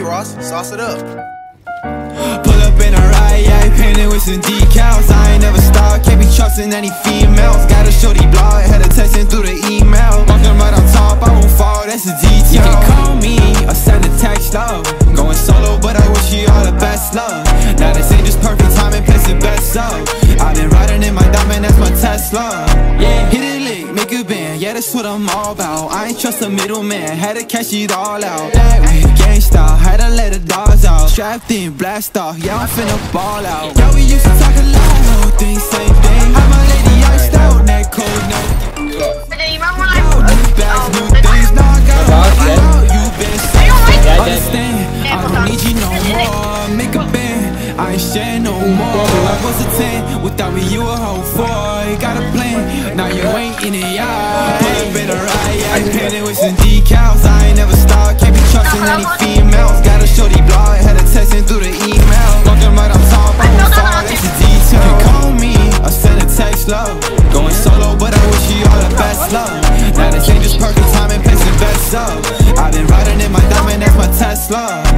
Hey Ross, sauce it up. Pull up in a ride, yeah, painted with some decals. I ain't never stopped, can't be trusting any females. Got a shorty blog, had a texting through the email. Walking right on top, I won't fall, that's a detail. You can call me, or send a text, love. Going solo, but I wish you all the best, love. Now this ain't just perfect timing, place it best, so I've been riding in my diamond, that's my Tesla. Yeah, hit it lick, make a band, yeah, that's what I'm all about. I ain't trust a middleman, had to cash it all out. That way, gangsta, had to let the dogs out. Strapped in, blast off, yeah, I'm finna ball out. Yeah, we used to talk a lot, no things, same thing. How my lady iced out, that cold note Jadi imam mulai. New bags, new things, now I got Rock, all yeah. You been safe, Yeah, yeah. understand. I don't need you no more, make a band I ain't share no more. I was a 10, without me you a whole four. You got a plan, now you ain't in it, yeah Spinning with some decals, I ain't never stopped Can't be trusting any females. Got a shorty blog, had a texting through the email. Walking right on top, I won't fall, it's a detail. You call me, I send a text, love. Going solo, but I wish you all the best love Now the change is perfect, time and place the best up. I've been riding in my diamond, that's my Tesla.